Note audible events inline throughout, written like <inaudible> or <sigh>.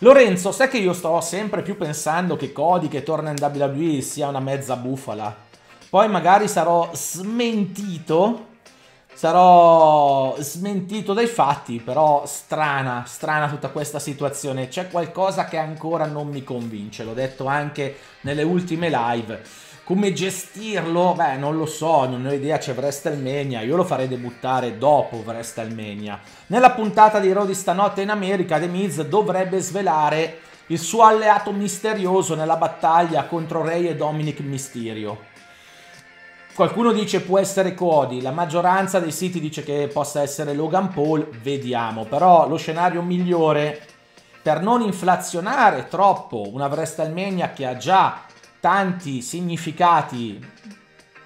Lorenzo, sai che io sto sempre più pensando che Cody che torna in WWE sia una mezza bufala. Poi magari sarò smentito sarò smentito dai fatti, però strana, strana tutta questa situazione. C'è qualcosa che ancora non mi convince, l'ho detto anche nelle ultime live. Come gestirlo? Beh, non lo so, non ho idea, c'è WrestleMania, io lo farei debuttare dopo WrestleMania. Nella puntata di Raw di stanotte in America, The Miz dovrebbe svelare il suo alleato misterioso nella battaglia contro Rey e Dominic Mysterio. Qualcuno dice può essere Cody, la maggioranza dei siti dice che possa essere Logan Paul, vediamo. Però lo scenario migliore per non inflazionare troppo una WrestleMania che ha già tanti significati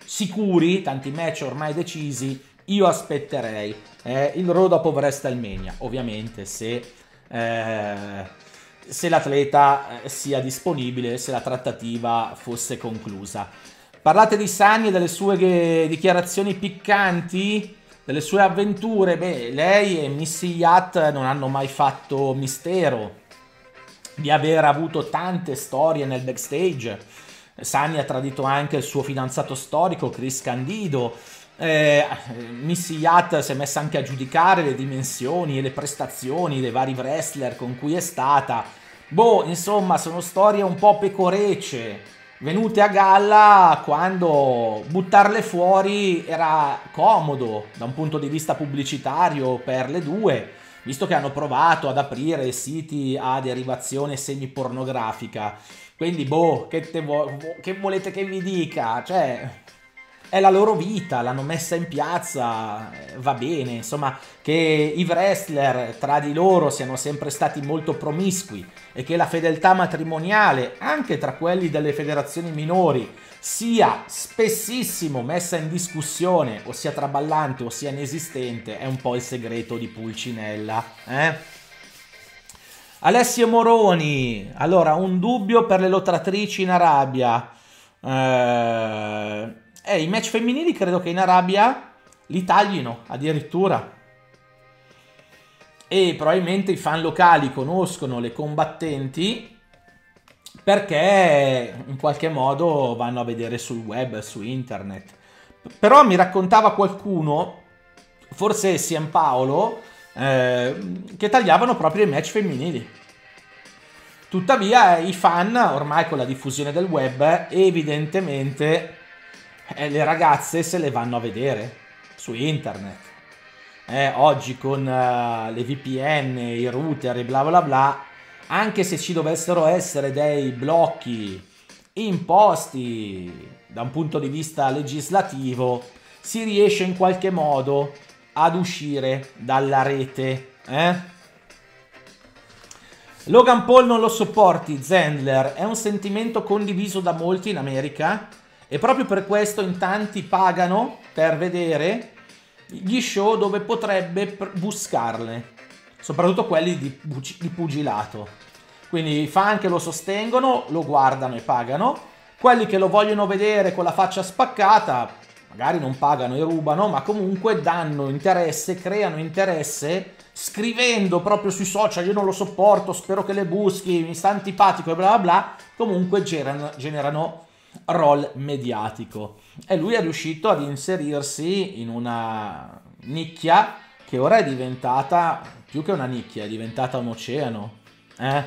sicuri, tanti match ormai decisi, io aspetterei eh, il Raw dopo WrestleMania, ovviamente se, eh, se l'atleta eh, sia disponibile, se la trattativa fosse conclusa. Parlate di Sani e delle sue dichiarazioni piccanti, delle sue avventure. Beh, lei e Missy Yacht non hanno mai fatto mistero di aver avuto tante storie nel backstage. Sani ha tradito anche il suo fidanzato storico, Chris Candido. Eh, Missy Yacht si è messa anche a giudicare le dimensioni e le prestazioni dei vari wrestler con cui è stata. Boh, insomma, sono storie un po' pecorecce venute a galla quando buttarle fuori era comodo da un punto di vista pubblicitario per le due, visto che hanno provato ad aprire siti a derivazione semi-pornografica. Quindi, boh, che, vo- che volete che vi dica? Cioè, è la loro vita, l'hanno messa in piazza, eh, va bene, insomma, che i wrestler tra di loro siano sempre stati molto promiscui e che la fedeltà matrimoniale, anche tra quelli delle federazioni minori, sia spessissimo messa in discussione, o sia traballante o sia inesistente, è un po' il segreto di Pulcinella, eh? Alessio Moroni, allora un dubbio per le lottatrici in Arabia. Eh, eh, i match femminili credo che in Arabia li taglino addirittura. E probabilmente i fan locali conoscono le combattenti perché in qualche modo vanno a vedere sul web, su internet. Però mi raccontava qualcuno, forse Sian Paolo, eh, che tagliavano proprio i match femminili. Tuttavia i fan, ormai con la diffusione del web, evidentemente eh, le ragazze se le vanno a vedere su internet. Eh, oggi con uh, le VPN, i router e bla bla bla, anche se ci dovessero essere dei blocchi imposti da un punto di vista legislativo, si riesce in qualche modo ad uscire dalla rete. Eh? Logan Paul non lo sopporti, Zendler, è un sentimento condiviso da molti in America e proprio per questo in tanti pagano per vedere gli show dove potrebbe buscarle, soprattutto quelli di, di pugilato. Quindi i fan che lo sostengono lo guardano e pagano, quelli che lo vogliono vedere con la faccia spaccata magari non pagano e rubano, ma comunque danno interesse, creano interesse scrivendo proprio sui social io non lo sopporto, spero che le buschi, mi sta antipatico e bla bla bla, comunque generano, generano rol mediatico. E lui è riuscito ad inserirsi in una nicchia che ora è diventata più che una nicchia, è diventata un oceano. Eh?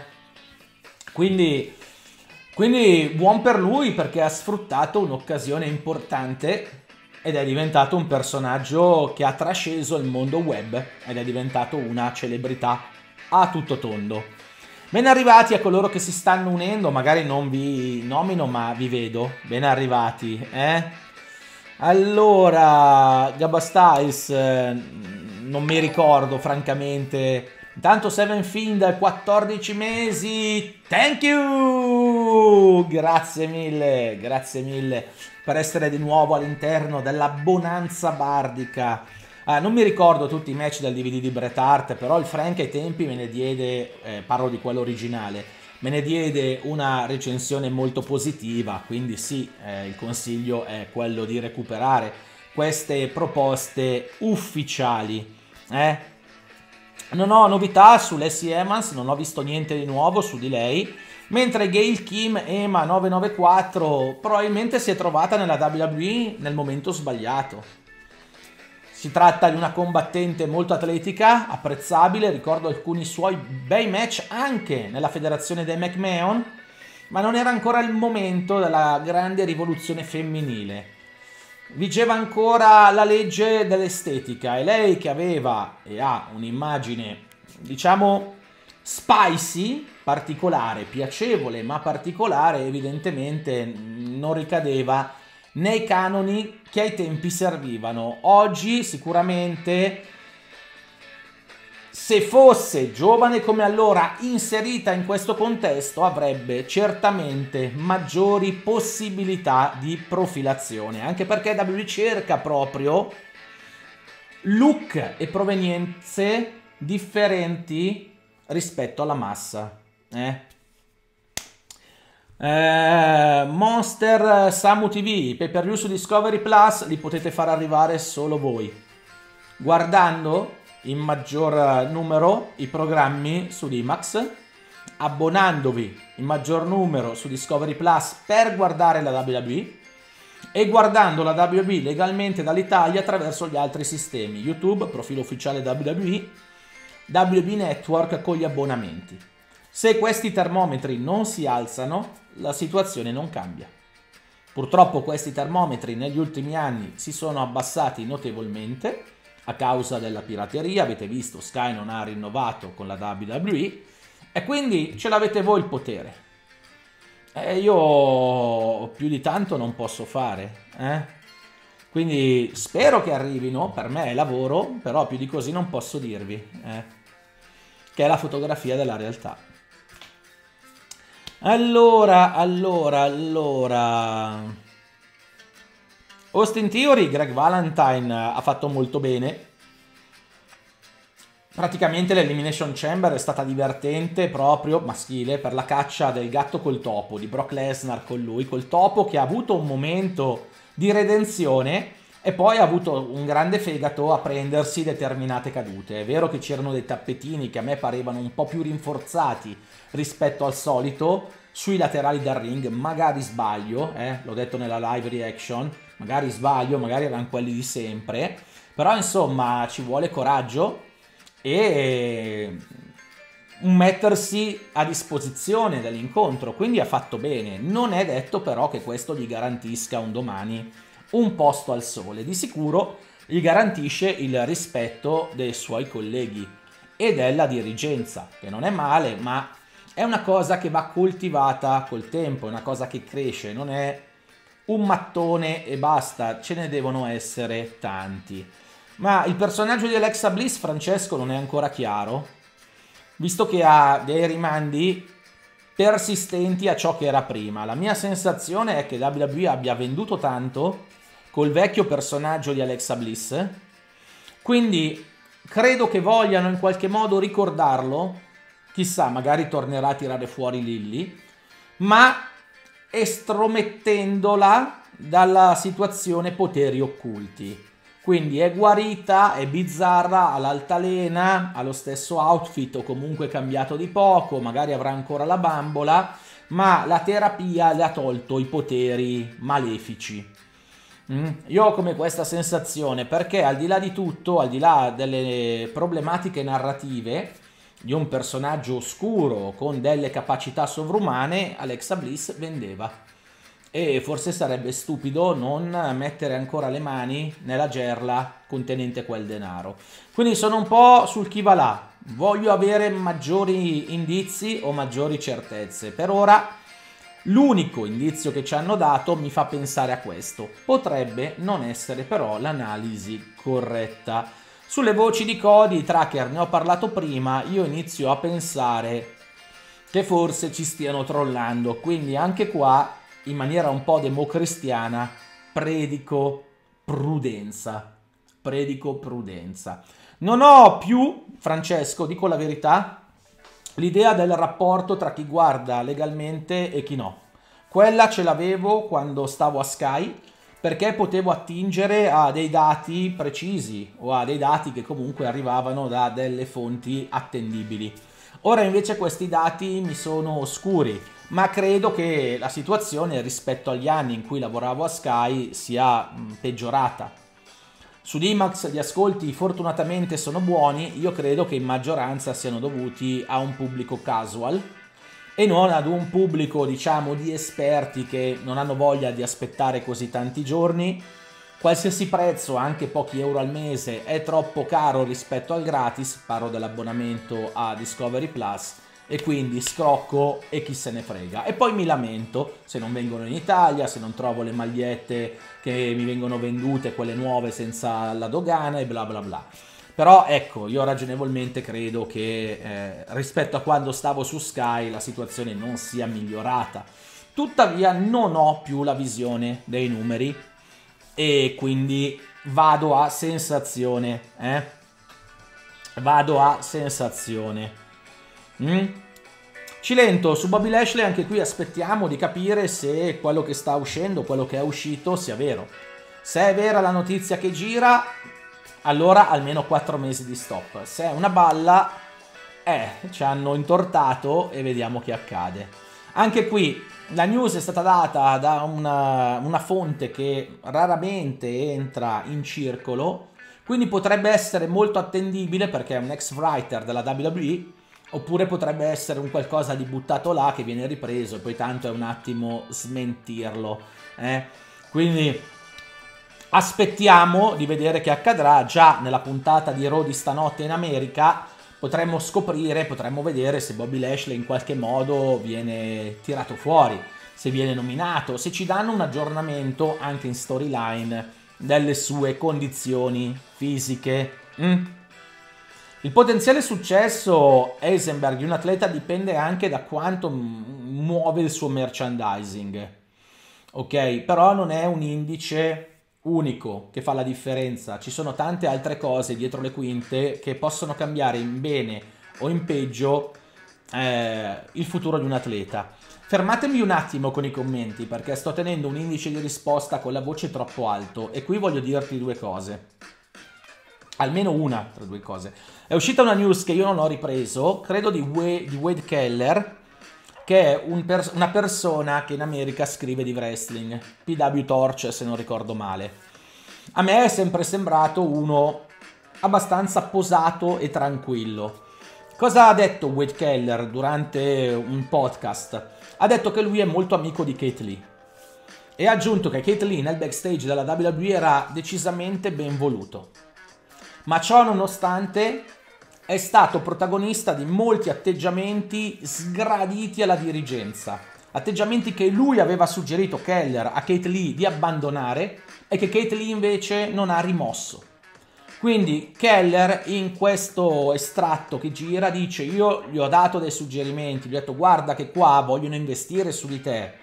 Quindi, quindi buon per lui perché ha sfruttato un'occasione importante ed è diventato un personaggio che ha trasceso il mondo web ed è diventato una celebrità a tutto tondo. Ben arrivati a coloro che si stanno unendo, magari non vi nomino ma vi vedo. Ben arrivati, eh? Allora, Gabba Styles, eh, non mi ricordo francamente. Intanto Seven Fiend, 14 mesi, thank you! Grazie mille, grazie mille per essere di nuovo all'interno della bonanza bardica. Ah, non mi ricordo tutti i match del DVD di Bret Hart, però il Frank ai tempi me ne diede, eh, parlo di quello originale, me ne diede una recensione molto positiva, quindi sì, eh, il consiglio è quello di recuperare queste proposte ufficiali. Eh? Non ho novità su Leslie Evans, non ho visto niente di nuovo su di lei. Mentre Gail Kim EMA 994 probabilmente si è trovata nella WWE nel momento sbagliato. Si tratta di una combattente molto atletica, apprezzabile, ricordo alcuni suoi bei match anche nella federazione dei McMahon, ma non era ancora il momento della grande rivoluzione femminile. Vigeva ancora la legge dell'estetica e lei che aveva e ha un'immagine, diciamo, spicy, particolare, piacevole ma particolare, evidentemente non ricadeva nei canoni che ai tempi servivano. Oggi sicuramente se fosse giovane come allora inserita in questo contesto avrebbe certamente maggiori possibilità di profilazione, anche perché W cerca proprio look e provenienze differenti rispetto alla massa. Eh? Eh, Monster Samu TV, pay per view su Discovery Plus, li potete far arrivare solo voi. Guardando in maggior numero i programmi su Dimax, abbonandovi in maggior numero su Discovery Plus per guardare la WWE e guardando la WWE legalmente dall'Italia attraverso gli altri sistemi YouTube, profilo ufficiale WWE, WWE Network con gli abbonamenti. Se questi termometri non si alzano, la situazione non cambia. Purtroppo questi termometri negli ultimi anni si sono abbassati notevolmente a causa della pirateria, avete visto Sky non ha rinnovato con la WWE e quindi ce l'avete voi il potere. E io più di tanto non posso fare, eh? Quindi spero che arrivino, per me è lavoro, però più di così non posso dirvi, eh? che è la fotografia della realtà. Allora, allora, allora... Austin Theory, Greg Valentine ha fatto molto bene. Praticamente l'Elimination Chamber è stata divertente proprio, maschile, per la caccia del gatto col topo, di Brock Lesnar con lui, col topo che ha avuto un momento di redenzione e poi ha avuto un grande fegato a prendersi determinate cadute. È vero che c'erano dei tappetini che a me parevano un po' più rinforzati rispetto al solito sui laterali del ring, magari sbaglio, eh, l'ho detto nella live reaction, magari sbaglio, magari erano quelli di sempre, però insomma ci vuole coraggio e mettersi a disposizione dell'incontro, quindi ha fatto bene. Non è detto però che questo gli garantisca un domani un posto al sole, di sicuro gli garantisce il rispetto dei suoi colleghi e della dirigenza, che non è male, ma è una cosa che va coltivata col tempo, è una cosa che cresce, non è un mattone e basta, ce ne devono essere tanti. Ma il personaggio di Alexa Bliss, Francesco, non è ancora chiaro, visto che ha dei rimandi persistenti a ciò che era prima. La mia sensazione è che WWE abbia venduto tanto col vecchio personaggio di Alexa Bliss, quindi credo che vogliano in qualche modo ricordarlo, chissà, magari tornerà a tirare fuori Lilly, ma estromettendola dalla situazione poteri occulti. Quindi è guarita, è bizzarra, ha l'altalena, ha lo stesso outfit o comunque cambiato di poco, magari avrà ancora la bambola, ma la terapia le ha tolto i poteri malefici. Mm. Io ho come questa sensazione perché al di là di tutto, al di là delle problematiche narrative di un personaggio oscuro con delle capacità sovrumane, Alexa Bliss vendeva e forse sarebbe stupido non mettere ancora le mani nella gerla contenente quel denaro. Quindi sono un po' sul chi va là, voglio avere maggiori indizi o maggiori certezze. Per ora l'unico indizio che ci hanno dato mi fa pensare a questo. Potrebbe non essere però l'analisi corretta. Sulle voci di Cody, Tracker ne ho parlato prima, io inizio a pensare che forse ci stiano trollando, quindi anche qua in maniera un po' democristiana, predico prudenza. Predico prudenza. Non ho più, Francesco, dico la verità, l'idea del rapporto tra chi guarda legalmente e chi no. Quella ce l'avevo quando stavo a Sky, perché potevo attingere a dei dati precisi o a dei dati che comunque arrivavano da delle fonti attendibili. Ora invece questi dati mi sono oscuri, ma credo che la situazione rispetto agli anni in cui lavoravo a Sky sia peggiorata. Su Dimax gli ascolti fortunatamente sono buoni, io credo che in maggioranza siano dovuti a un pubblico casual e non ad un pubblico diciamo di esperti che non hanno voglia di aspettare così tanti giorni. Qualsiasi prezzo, anche pochi euro al mese, è troppo caro rispetto al gratis, parlo dell'abbonamento a Discovery Plus e quindi scrocco e chi se ne frega. E poi mi lamento se non vengono in Italia, se non trovo le magliette che mi vengono vendute, quelle nuove senza la dogana e bla bla bla. Però ecco, io ragionevolmente credo che eh, rispetto a quando stavo su Sky la situazione non sia migliorata. Tuttavia non ho più la visione dei numeri e quindi vado a sensazione, eh? Vado a sensazione. Mm? Cilento, su Bobby Lashley anche qui aspettiamo di capire se quello che sta uscendo, quello che è uscito sia vero. Se è vera la notizia che gira, allora almeno 4 mesi di stop. Se è una balla, eh, ci hanno intortato e vediamo che accade. Anche qui la news è stata data da una, una fonte che raramente entra in circolo, quindi potrebbe essere molto attendibile perché è un ex writer della WWE Oppure potrebbe essere un qualcosa di buttato là che viene ripreso e poi tanto è un attimo smentirlo. Eh? Quindi aspettiamo di vedere che accadrà. Già nella puntata di Raw di stanotte in America potremmo scoprire, potremmo vedere se Bobby Lashley in qualche modo viene tirato fuori, se viene nominato, se ci danno un aggiornamento anche in storyline delle sue condizioni fisiche. Mm? Il potenziale successo Eisenberg di un atleta dipende anche da quanto muove il suo merchandising. Ok, però non è un indice unico che fa la differenza. Ci sono tante altre cose dietro le quinte che possono cambiare in bene o in peggio eh, il futuro di un atleta. Fermatemi un attimo con i commenti perché sto tenendo un indice di risposta con la voce troppo alto e qui voglio dirti due cose. Almeno una tra due cose. È uscita una news che io non ho ripreso, credo di Wade, di Wade Keller, che è un pers- una persona che in America scrive di wrestling, PW Torch se non ricordo male. A me è sempre sembrato uno abbastanza posato e tranquillo. Cosa ha detto Wade Keller durante un podcast? Ha detto che lui è molto amico di Kate Lee. E ha aggiunto che Kate Lee nel backstage della WWE era decisamente ben voluto ma ciò nonostante è stato protagonista di molti atteggiamenti sgraditi alla dirigenza, atteggiamenti che lui aveva suggerito Keller a Kate Lee di abbandonare e che Kate Lee invece non ha rimosso. Quindi Keller in questo estratto che gira dice io gli ho dato dei suggerimenti, gli ho detto guarda che qua vogliono investire su di te,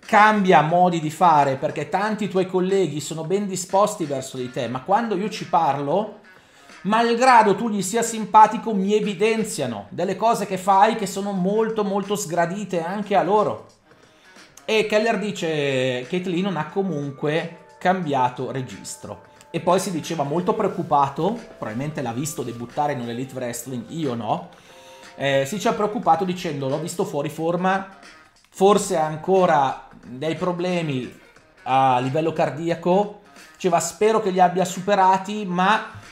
cambia modi di fare perché tanti tuoi colleghi sono ben disposti verso di te, ma quando io ci parlo, malgrado tu gli sia simpatico, mi evidenziano delle cose che fai che sono molto molto sgradite anche a loro. E Keller dice che Lee non ha comunque cambiato registro. E poi si diceva molto preoccupato, probabilmente l'ha visto debuttare nell'Elite Wrestling, io no, eh, si ci ha preoccupato dicendo l'ho visto fuori forma, forse ha ancora dei problemi a livello cardiaco, diceva spero che li abbia superati, ma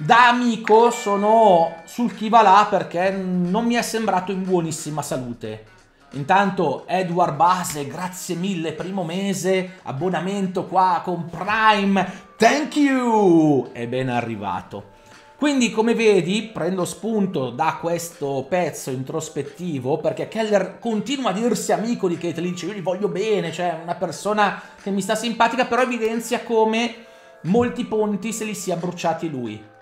da amico sono sul chi va là perché non mi è sembrato in buonissima salute. Intanto Edward Base, grazie mille, primo mese, abbonamento qua con Prime, thank you! È ben arrivato. Quindi, come vedi, prendo spunto da questo pezzo introspettivo perché Keller continua a dirsi amico di Kate Lynch. Io gli voglio bene, cioè una persona che mi sta simpatica, però evidenzia come molti ponti se li sia bruciati lui.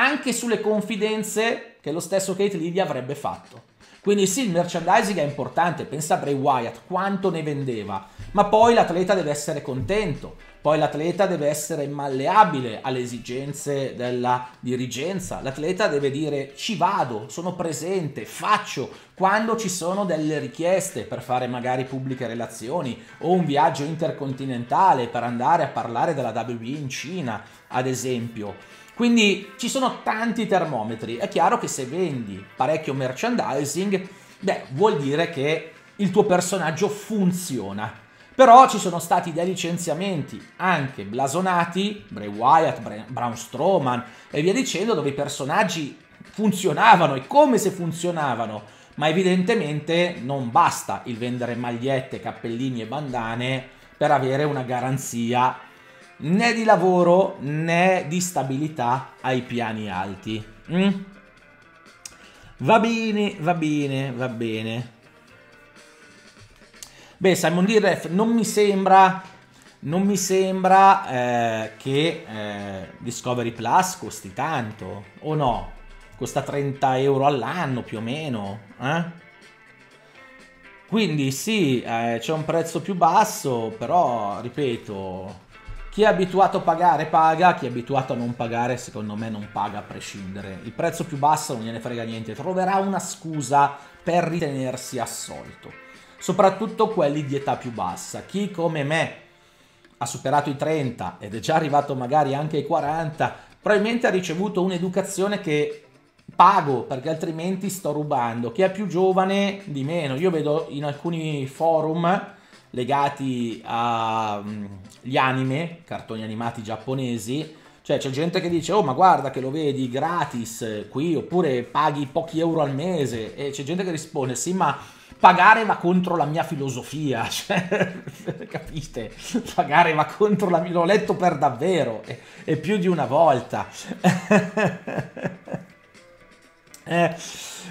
Anche sulle confidenze che lo stesso Kate Lee gli avrebbe fatto. Quindi sì, il merchandising è importante, pensa a Bray Wyatt, quanto ne vendeva, ma poi l'atleta deve essere contento, Poi l'atleta deve essere malleabile alle esigenze della dirigenza. L'atleta deve dire ci vado, sono presente, faccio quando ci sono delle richieste per fare magari pubbliche relazioni o un viaggio intercontinentale per andare a parlare della WWE in Cina, ad esempio. Quindi ci sono tanti termometri. È chiaro che se vendi parecchio merchandising, beh, vuol dire che il tuo personaggio funziona però ci sono stati dei licenziamenti anche blasonati, Bray Wyatt, Bray, Braun Strowman e via dicendo, dove i personaggi funzionavano e come se funzionavano, ma evidentemente non basta il vendere magliette, cappellini e bandane per avere una garanzia né di lavoro né di stabilità ai piani alti. Mm? Va bene, va bene, va bene. Beh, Simon D. Ref non mi sembra, non mi sembra eh, che eh, Discovery Plus costi tanto, o no? Costa 30 euro all'anno più o meno, eh? Quindi sì, eh, c'è un prezzo più basso, però, ripeto, chi è abituato a pagare paga, chi è abituato a non pagare secondo me non paga a prescindere. Il prezzo più basso non gliene frega niente, troverà una scusa per ritenersi assolto soprattutto quelli di età più bassa. Chi come me ha superato i 30 ed è già arrivato magari anche ai 40, probabilmente ha ricevuto un'educazione che pago perché altrimenti sto rubando. Chi è più giovane di meno. Io vedo in alcuni forum legati agli anime, cartoni animati giapponesi, cioè c'è gente che dice, oh ma guarda che lo vedi gratis qui, oppure paghi pochi euro al mese, e c'è gente che risponde, sì ma pagare va contro la mia filosofia, <laughs> cioè, capite? Pagare va contro la mia... L'ho letto per davvero, e, e più di una volta. <laughs> eh,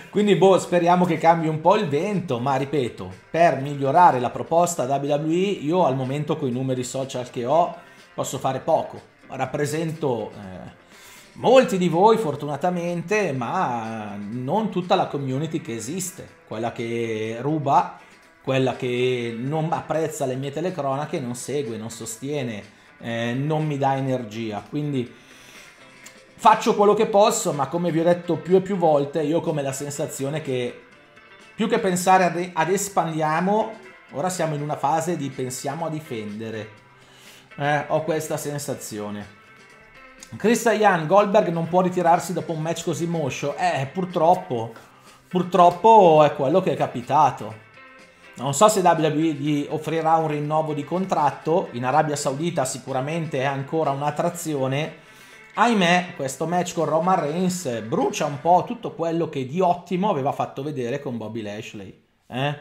quindi, boh, speriamo che cambi un po' il vento, ma ripeto, per migliorare la proposta WWE, io al momento con i numeri social che ho posso fare poco. Rappresento... Eh, molti di voi fortunatamente, ma non tutta la community che esiste, quella che ruba, quella che non apprezza le mie telecronache, non segue, non sostiene, eh, non mi dà energia. Quindi faccio quello che posso, ma come vi ho detto più e più volte, io ho come la sensazione che più che pensare ad, ad espandiamo, ora siamo in una fase di pensiamo a difendere. Eh, ho questa sensazione. Christian Goldberg non può ritirarsi dopo un match così moscio. Eh, purtroppo. Purtroppo è quello che è capitato. Non so se WWE gli offrirà un rinnovo di contratto. In Arabia Saudita sicuramente è ancora un'attrazione. Ahimè, questo match con Roman Reigns brucia un po' tutto quello che di ottimo aveva fatto vedere con Bobby Lashley. Eh?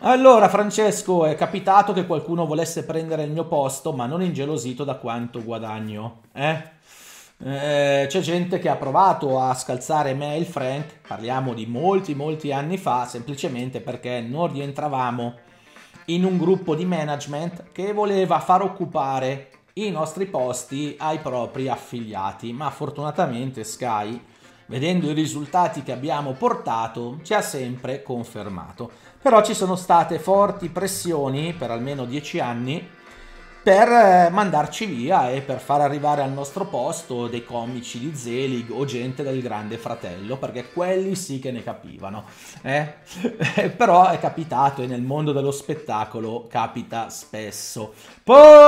Allora, Francesco, è capitato che qualcuno volesse prendere il mio posto, ma non ingelosito da quanto guadagno, eh? Eh, c'è gente che ha provato a scalzare me e il Frank, parliamo di molti molti anni fa, semplicemente perché non rientravamo in un gruppo di management che voleva far occupare i nostri posti ai propri affiliati, ma fortunatamente Sky, vedendo i risultati che abbiamo portato, ci ha sempre confermato. Però ci sono state forti pressioni per almeno dieci anni per eh, mandarci via e per far arrivare al nostro posto dei comici di Zelig o gente del grande fratello, perché quelli sì che ne capivano. Eh? <laughs> Però è capitato e nel mondo dello spettacolo capita spesso. Poesia!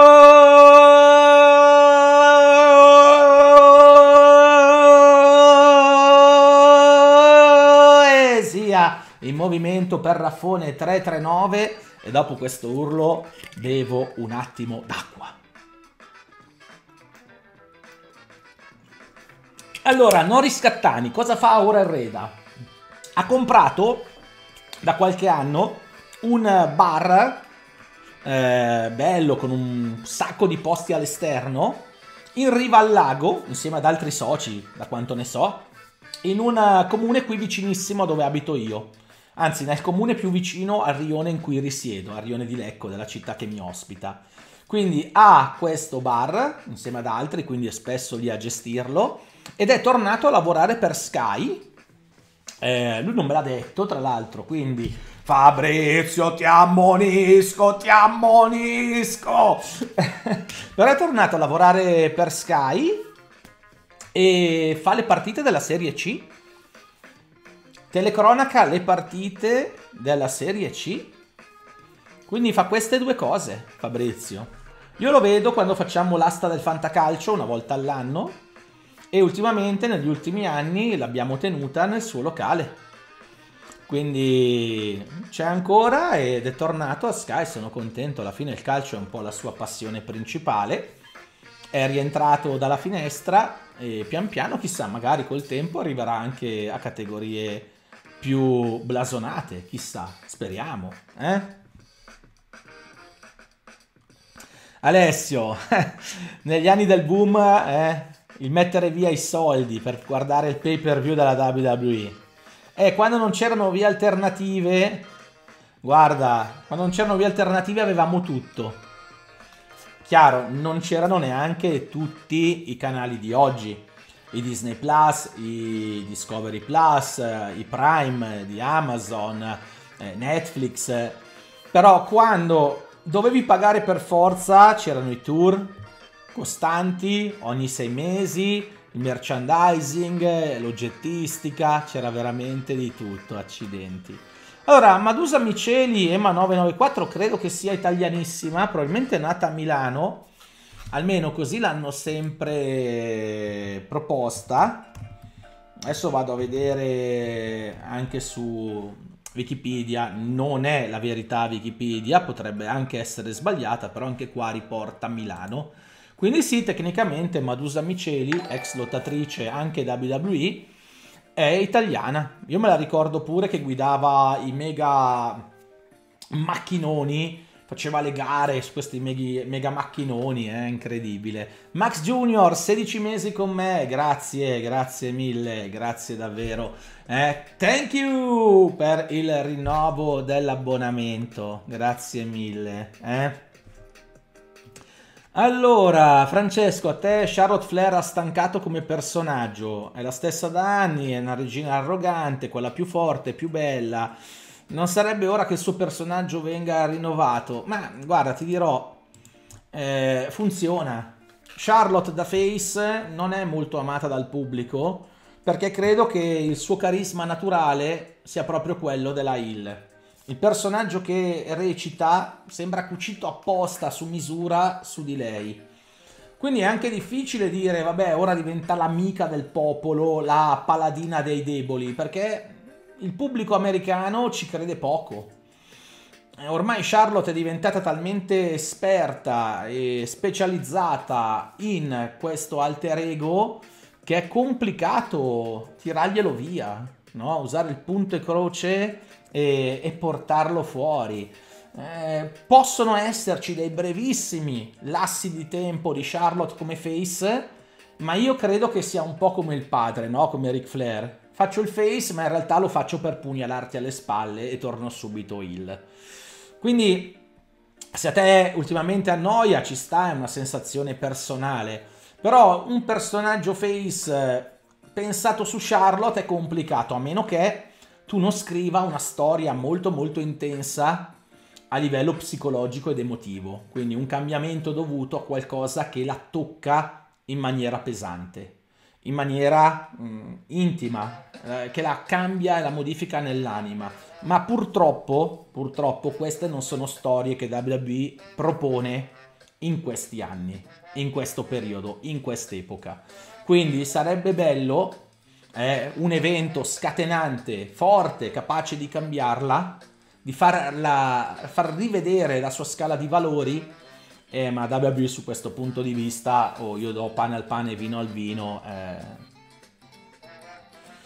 in movimento per Raffone 339 e dopo questo urlo bevo un attimo d'acqua. Allora, Noris Cattani, cosa fa ora il Reda? Ha comprato da qualche anno un bar eh, bello con un sacco di posti all'esterno in riva al lago, insieme ad altri soci, da quanto ne so, in un comune qui vicinissimo dove abito io anzi nel comune più vicino al rione in cui risiedo, al rione di Lecco, della città che mi ospita. Quindi ha questo bar insieme ad altri, quindi è spesso lì a gestirlo, ed è tornato a lavorare per Sky Eh, lui non me l'ha detto, tra l'altro, quindi Fabrizio, ti ammonisco, ti ammonisco. <laughs> Però è tornato a lavorare per Sky e fa le partite della Serie C. Telecronaca le partite della Serie C. Quindi fa queste due cose, Fabrizio. Io lo vedo quando facciamo l'asta del fantacalcio una volta all'anno e ultimamente negli ultimi anni l'abbiamo tenuta nel suo locale. Quindi c'è ancora ed è tornato a Sky, sono contento, alla fine il calcio è un po' la sua passione principale. È rientrato dalla finestra e pian piano, chissà, magari col tempo arriverà anche a categorie più blasonate, chissà, speriamo, eh? Alessio, <laughs> negli anni del boom, eh, il mettere via i soldi per guardare il pay per view della WWE. E quando non c'erano vie alternative, guarda, quando non c'erano vie alternative avevamo tutto. Chiaro, non c'erano neanche tutti i canali di oggi. I Disney Plus, i Discovery Plus, i Prime di Amazon, eh, Netflix. Però quando dovevi pagare per forza c'erano i tour, costanti ogni sei mesi, il merchandising, l'oggettistica, c'era veramente di tutto, accidenti. Allora, Madusa Miceli EMA 994 credo che sia italianissima, probabilmente nata a Milano, almeno così l'hanno sempre proposta. Adesso vado a vedere anche su Wikipedia, non è la verità Wikipedia, potrebbe anche essere sbagliata, però anche qua riporta Milano. Quindi sì, tecnicamente Madusa Miceli, ex lottatrice anche WWE, è italiana. Io me la ricordo pure che guidava i mega macchinoni, faceva le gare su questi meghi, mega macchinoni, è eh, incredibile. Max Junior, 16 mesi con me, grazie, grazie mille, grazie davvero. Eh, thank you per il rinnovo dell'abbonamento, grazie mille. Eh. Allora, Francesco, a te Charlotte Flair ha stancato come personaggio. È la stessa da anni, è una regina arrogante, quella più forte, più bella. Non sarebbe ora che il suo personaggio venga rinnovato? Ma guarda, ti dirò, eh, funziona. Charlotte da face non è molto amata dal pubblico perché credo che il suo carisma naturale sia proprio quello della Hill. Il personaggio che recita sembra cucito apposta su misura su di lei. Quindi è anche difficile dire, vabbè, ora diventa l'amica del popolo, la paladina dei deboli, perché il pubblico americano ci crede poco. Ormai Charlotte è diventata talmente esperta e specializzata in questo alter ego che è complicato tirarglielo via, no? Usare il punto e croce e, e portarlo fuori. Eh, possono esserci dei brevissimi lassi di tempo di Charlotte come face, ma io credo che sia un po' come il padre, no? Come Ric Flair. Faccio il face, ma in realtà lo faccio per pugnalarti alle spalle e torno subito il. Quindi, se a te ultimamente annoia, ci sta, è una sensazione personale. Però un personaggio face eh, pensato su Charlotte è complicato, a meno che tu non scriva una storia molto molto intensa a livello psicologico ed emotivo, quindi un cambiamento dovuto a qualcosa che la tocca in maniera pesante, in maniera mh, mm, intima, eh, che la cambia e la modifica nell'anima. Ma purtroppo, purtroppo queste non sono storie che WWE propone in questi anni, in questo periodo, in quest'epoca. Quindi sarebbe bello è un evento scatenante, forte, capace di cambiarla, di farla, far rivedere la sua scala di valori, eh, ma WWE su questo punto di vista, oh, io do pane al pane e vino al vino, eh,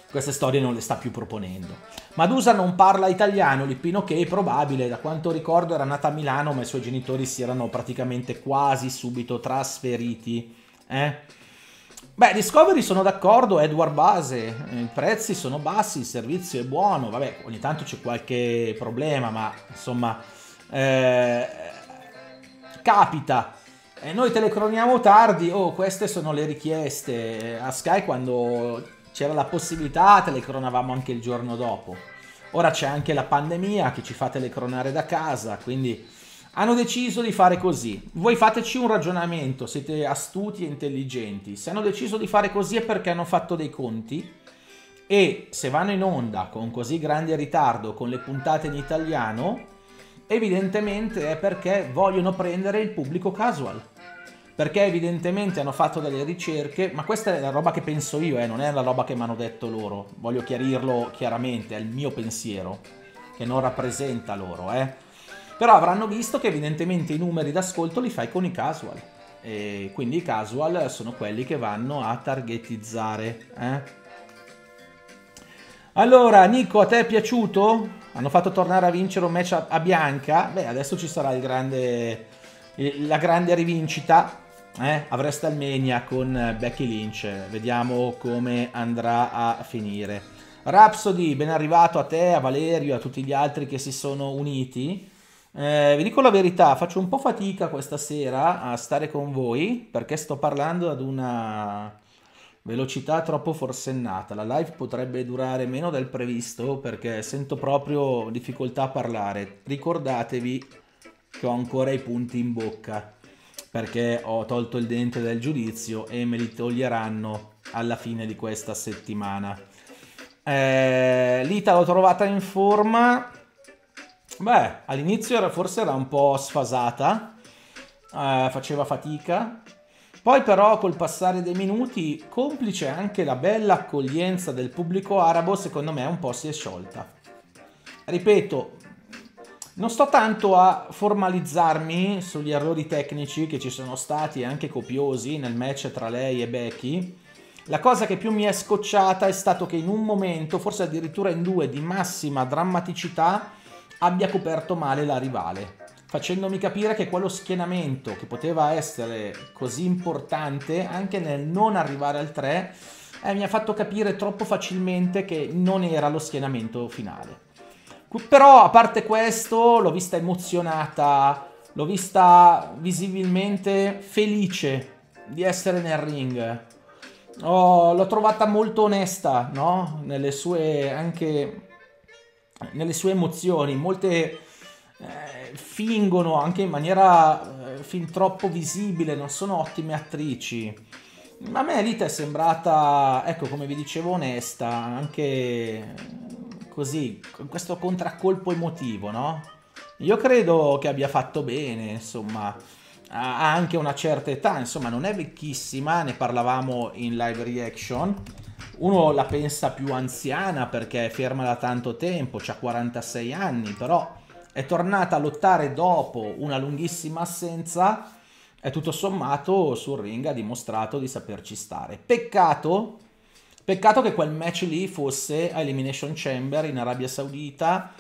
queste storie non le sta più proponendo. Madusa non parla italiano, Lippino che è probabile, da quanto ricordo era nata a Milano, ma i suoi genitori si erano praticamente quasi subito trasferiti. Eh? Beh, Discovery sono d'accordo, Edward Base, i prezzi sono bassi, il servizio è buono, vabbè, ogni tanto c'è qualche problema, ma insomma, eh, capita. E noi telecroniamo tardi, oh, queste sono le richieste. A Sky quando c'era la possibilità, telecronavamo anche il giorno dopo. Ora c'è anche la pandemia che ci fa telecronare da casa, quindi hanno deciso di fare così. Voi fateci un ragionamento, siete astuti e intelligenti. Se hanno deciso di fare così è perché hanno fatto dei conti e se vanno in onda con così grande ritardo con le puntate in italiano, evidentemente è perché vogliono prendere il pubblico casual. Perché evidentemente hanno fatto delle ricerche, ma questa è la roba che penso io, eh, non è la roba che mi hanno detto loro. Voglio chiarirlo chiaramente, è il mio pensiero, che non rappresenta loro, eh. Però avranno visto che evidentemente i numeri d'ascolto li fai con i casual. E quindi i casual sono quelli che vanno a targetizzare. Eh? Allora, Nico, a te è piaciuto? Hanno fatto tornare a vincere un match a, a Bianca? Beh, adesso ci sarà grande, la grande rivincita. Eh? A WrestleMania con Becky Lynch. Vediamo come andrà a finire. Rhapsody, ben arrivato a te, a Valerio, a tutti gli altri che si sono uniti. Eh, vi dico la verità, faccio un po' fatica questa sera a stare con voi perché sto parlando ad una velocità troppo forsennata. La live potrebbe durare meno del previsto perché sento proprio difficoltà a parlare. Ricordatevi che ho ancora i punti in bocca perché ho tolto il dente del giudizio e me li toglieranno alla fine di questa settimana. Eh, L'Ita l'ho trovata in forma Beh, all'inizio forse era un po' sfasata, eh, faceva fatica. Poi però col passare dei minuti, complice anche la bella accoglienza del pubblico arabo, secondo me un po' si è sciolta. Ripeto, non sto tanto a formalizzarmi sugli errori tecnici che ci sono stati anche copiosi nel match tra lei e Becky. La cosa che più mi è scocciata è stato che in un momento, forse addirittura in due, di massima drammaticità, abbia coperto male la rivale, facendomi capire che quello schienamento che poteva essere così importante anche nel non arrivare al 3 eh, mi ha fatto capire troppo facilmente che non era lo schienamento finale. Però a parte questo l'ho vista emozionata, l'ho vista visibilmente felice di essere nel ring. Oh, l'ho trovata molto onesta, no? Nelle sue anche nelle sue emozioni, molte eh, fingono anche in maniera eh, fin troppo visibile, non sono ottime attrici. A me Rita è sembrata, ecco come vi dicevo, onesta, anche così, con questo contraccolpo emotivo, no? Io credo che abbia fatto bene, insomma, ha anche una certa età, insomma, non è vecchissima, ne parlavamo in live reaction uno la pensa più anziana perché è ferma da tanto tempo, ha 46 anni, però è tornata a lottare dopo una lunghissima assenza e tutto sommato sul ring ha dimostrato di saperci stare. Peccato, peccato che quel match lì fosse a Elimination Chamber in Arabia Saudita,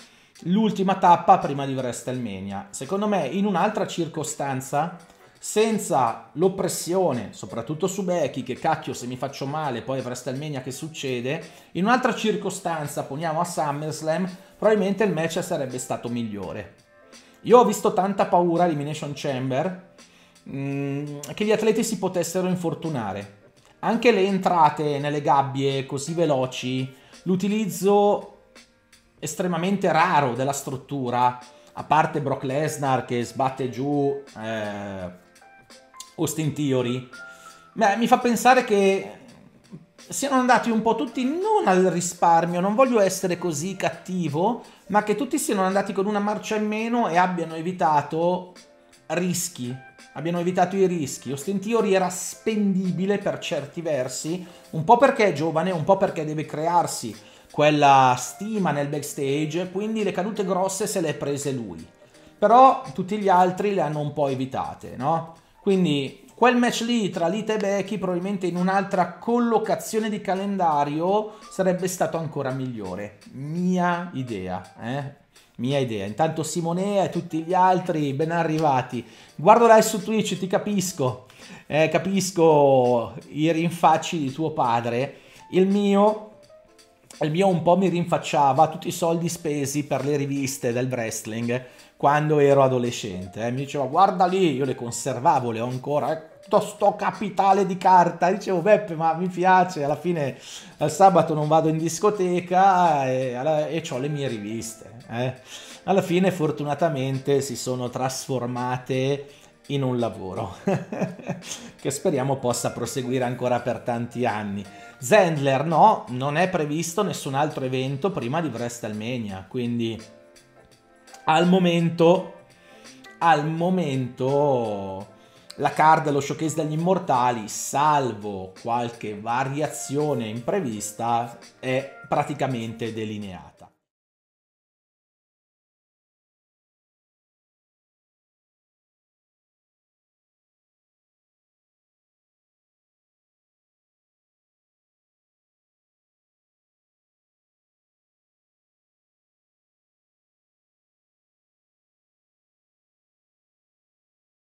l'ultima tappa prima di WrestleMania. Secondo me in un'altra circostanza senza l'oppressione, soprattutto su Becky, che cacchio se mi faccio male, poi WrestleMania che succede, in un'altra circostanza, poniamo a SummerSlam, probabilmente il match sarebbe stato migliore. Io ho visto tanta paura all'Elimination Chamber mh, mm, che gli atleti si potessero infortunare. Anche le entrate nelle gabbie così veloci, l'utilizzo estremamente raro della struttura, a parte Brock Lesnar che sbatte giù eh, Austin Theory, beh, mi fa pensare che siano andati un po' tutti non al risparmio, non voglio essere così cattivo, ma che tutti siano andati con una marcia in meno e abbiano evitato rischi. Abbiano evitato i rischi. Austin Theory era spendibile per certi versi, un po' perché è giovane, un po' perché deve crearsi quella stima nel backstage, quindi le cadute grosse se le è prese lui. Però tutti gli altri le hanno un po' evitate, no? Quindi quel match lì tra Lita e Becky probabilmente in un'altra collocazione di calendario sarebbe stato ancora migliore. Mia idea, eh? Mia idea. Intanto Simonea e tutti gli altri ben arrivati. Guardo live su Twitch, ti capisco. Eh, capisco i rinfacci di tuo padre. Il mio il mio un po' mi rinfacciava tutti i soldi spesi per le riviste del wrestling quando ero adolescente. Eh. Mi diceva guarda lì, io le conservavo, le ho ancora. Eh. sto, capitale di carta. Dicevo, Beppe, ma mi piace. Alla fine, al sabato non vado in discoteca e, e ho le mie riviste. Eh. Alla fine, fortunatamente, si sono trasformate in un lavoro <laughs> che speriamo possa proseguire ancora per tanti anni. Zendler no, non è previsto nessun altro evento prima di WrestleMania, quindi al momento al momento la card dello showcase degli immortali, salvo qualche variazione imprevista, è praticamente delineata.